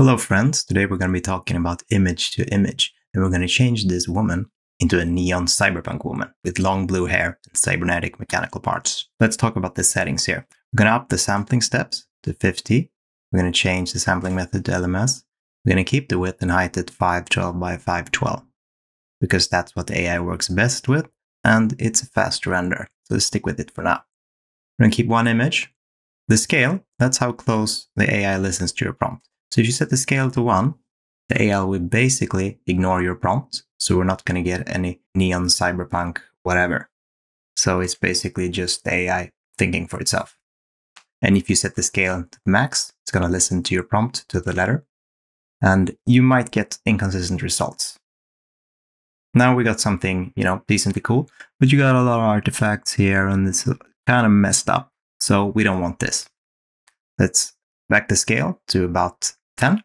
Hello friends, today we're going to be talking about image to image and we're going to change this woman into a neon cyberpunk woman with long blue hair and cybernetic mechanical parts. Let's talk about the settings here. We're going to up the sampling steps to 50. We're going to change the sampling method to LMS. We're going to keep the width and height at 512 by 512 because that's what the AI works best with and it's a fast render. So let's stick with it for now. We're going to keep one image. The scale, that's how close the AI listens to your prompt. So if you set the scale to 1, the AI will basically ignore your prompt. So we're not going to get any neon cyberpunk whatever. So it's basically just the AI thinking for itself. And if you set the scale to max, it's going to listen to your prompt to the letter. And you might get inconsistent results. Now we got something, you know, decently cool, but you got a lot of artifacts here and it's kind of messed up. So we don't want this. Let's back the scale to about 10.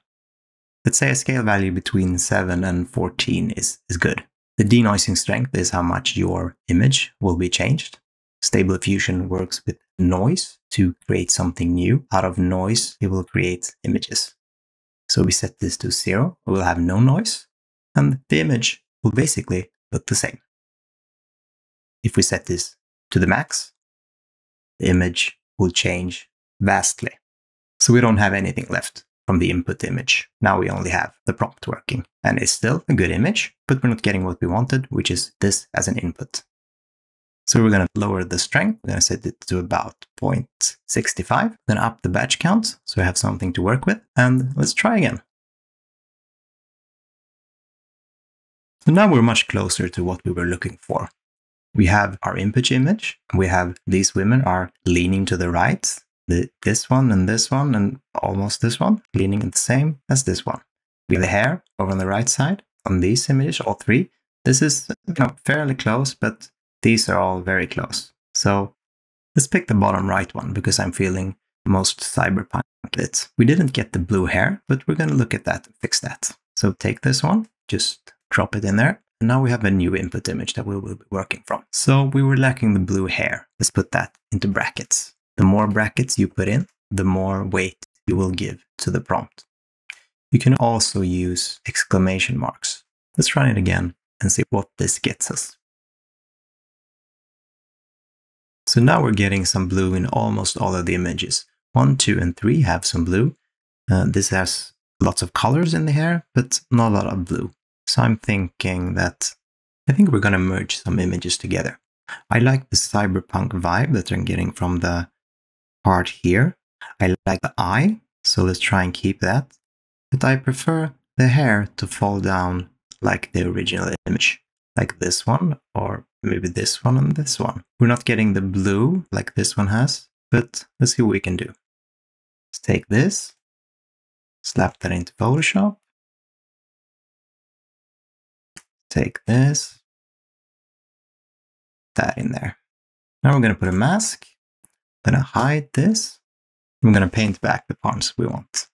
Let's say a scale value between 7 and 14 is, is good. The denoising strength is how much your image will be changed. Stable diffusion works with noise to create something new. Out of noise, it will create images. So we set this to 0, we'll have no noise, and the image will basically look the same. If we set this to the max, the image will change vastly. So we don't have anything left from the input image. Now we only have the prompt working. And it's still a good image, but we're not getting what we wanted, which is this as an input. So we're going to lower the strength. We're going to set it to about 0.65. Then up the batch count, so we have something to work with. And let's try again. So now we're much closer to what we were looking for. We have our input image. We have these women are leaning to the right the, this one and this one and almost this one, leaning the same as this one. We have the hair over on the right side on these images, all three. This is fairly close, but these are all very close. So let's pick the bottom right one because I'm feeling most cyberpunk it. We didn't get the blue hair, but we're going to look at that and fix that. So take this one, just drop it in there. And now we have a new input image that we will be working from. So we were lacking the blue hair. Let's put that into brackets. The more brackets you put in, the more weight you will give to the prompt. You can also use exclamation marks. Let's run it again and see what this gets us. So now we're getting some blue in almost all of the images. 1, 2, and 3 have some blue. Uh, this has lots of colors in the hair, but not a lot of blue. So I'm thinking that I think we're going to merge some images together. I like the cyberpunk vibe that I'm getting from the part here. I like the eye, so let's try and keep that. But I prefer the hair to fall down like the original image, like this one, or maybe this one and this one. We're not getting the blue like this one has, but let's see what we can do. Let's take this, slap that into Photoshop, take this, that in there. Now we're going to put a mask I'm going to hide this. I'm going to paint back the parts we want.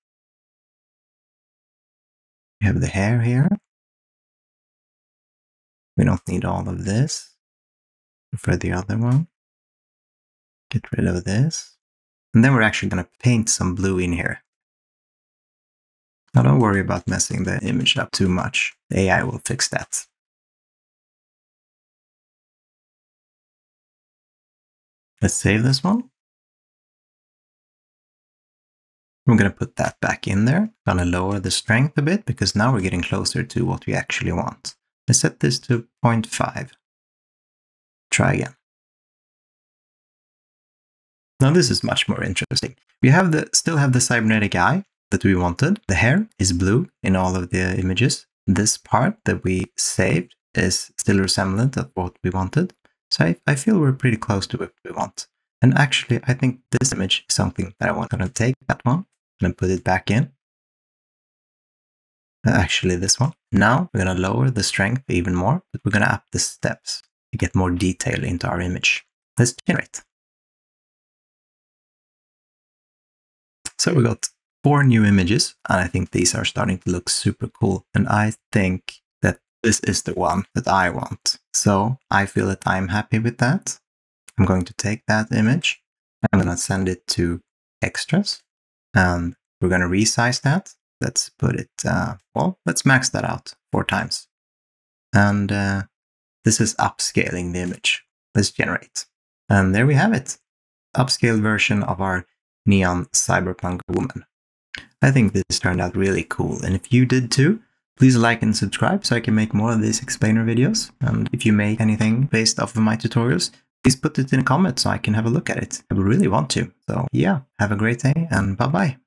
We have the hair here. We don't need all of this. For the other one. Get rid of this. And then we're actually going to paint some blue in here. Now don't worry about messing the image up too much. The AI will fix that. Let's save this one. I'm going to put that back in there. Going to lower the strength a bit because now we're getting closer to what we actually want. I set this to 0.5. Try again. Now this is much more interesting. We have the still have the cybernetic eye that we wanted. The hair is blue in all of the images. This part that we saved is still resemblant of what we wanted. So I, I feel we're pretty close to what we want. And actually, I think this image is something that I want to take that one and put it back in. Uh, actually, this one. Now we're going to lower the strength even more, but we're going to up the steps to get more detail into our image. Let's generate. So we got four new images, and I think these are starting to look super cool. And I think that this is the one that I want. So I feel that I'm happy with that. I'm going to take that image. I'm going to send it to extras and we're going to resize that. let's put it, uh, well, let's max that out four times. And uh, this is upscaling the image. Let's generate. And there we have it. Upscaled version of our neon cyberpunk woman. I think this turned out really cool. And if you did too, please like and subscribe so I can make more of these explainer videos. And if you make anything based off of my tutorials, please put it in a comment so I can have a look at it. I really want to. So yeah, have a great day and bye bye.